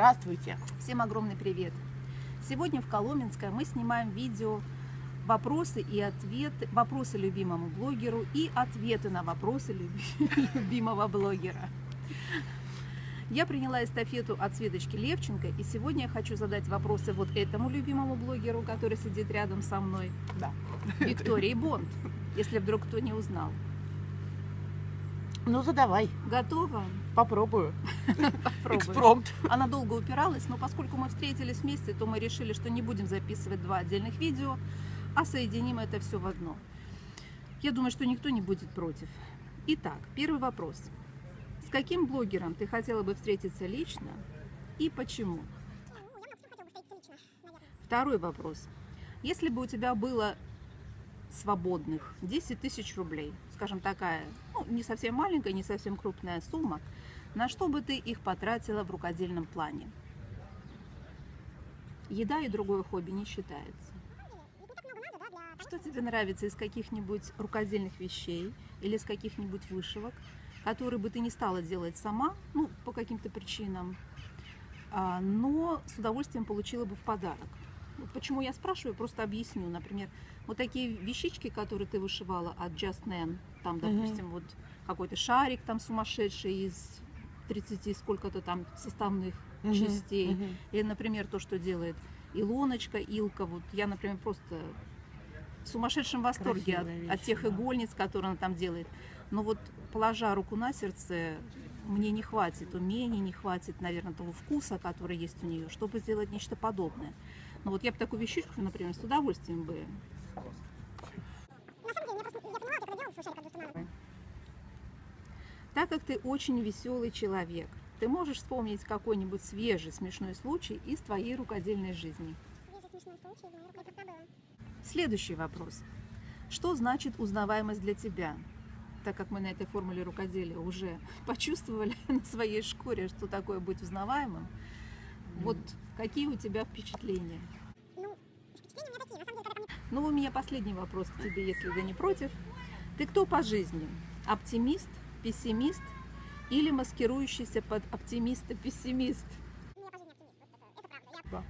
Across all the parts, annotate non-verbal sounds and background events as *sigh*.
Здравствуйте! Всем огромный привет! Сегодня в Коломенское мы снимаем видео вопросы и ответы, вопросы любимому блогеру и ответы на вопросы *laughs* любимого блогера. Я приняла эстафету от Светочки Левченко, и сегодня я хочу задать вопросы вот этому любимому блогеру, который сидит рядом со мной, Да. Виктории Бонд, если вдруг кто не узнал. Ну, задавай, Готова? попробую. *laughs* Экспромт. Она долго упиралась, но поскольку мы встретились вместе, то мы решили, что не будем записывать два отдельных видео, а соединим это все в одно. Я думаю, что никто не будет против. Итак, первый вопрос. С каким блогером ты хотела бы встретиться лично и почему? Второй вопрос. Если бы у тебя было свободных 10 тысяч рублей, скажем, такая, ну, не совсем маленькая, не совсем крупная сумма, на что бы ты их потратила в рукодельном плане? Еда и другое хобби не считается. Что тебе нравится из каких-нибудь рукодельных вещей или из каких-нибудь вышивок, которые бы ты не стала делать сама, ну, по каким-то причинам, а, но с удовольствием получила бы в подарок? Почему я спрашиваю, просто объясню. Например, вот такие вещички, которые ты вышивала от Just Nan, там, допустим, вот какой-то шарик там сумасшедший из 30 сколько-то там составных Мгм, частей. мгм. Или, например, то, что делает Илоночка, Илка. Вот я, например, просто в сумасшедшем восторге от, Красивые от тех да. игольниц, которые она там делает. Но вот, положа руку на сердце, мне не хватит умений, не хватит, наверное, того вкуса, который есть у нее, чтобы сделать нечто подобное. Но вот я бы такую вещичку, например, с удовольствием бы. Так как ты очень веселый человек, ты можешь вспомнить какой-нибудь свежий смешной случай из твоей рукодельной жизни. Следующий вопрос. Что значит узнаваемость для тебя? Так как мы на этой формуле рукоделия уже *laughs* почувствовали на своей шкуре, что такое быть узнаваемым, вот какие у тебя впечатления? Ну, у меня последний вопрос к тебе, если ты не против. Ты кто по жизни? Оптимист, пессимист или маскирующийся под оптимиста-пессимист?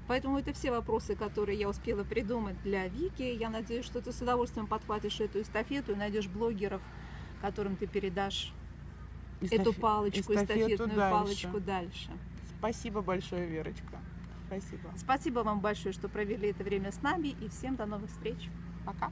Поэтому это все вопросы, которые я успела придумать для Вики. Я надеюсь, что ты с удовольствием подхватишь эту эстафету и найдешь блогеров, которым ты передашь эту Эстафе- палочку, эстафету эстафетную дальше. палочку дальше. Спасибо большое, Верочка. Спасибо. Спасибо вам большое, что провели это время с нами, и всем до новых встреч. Пока.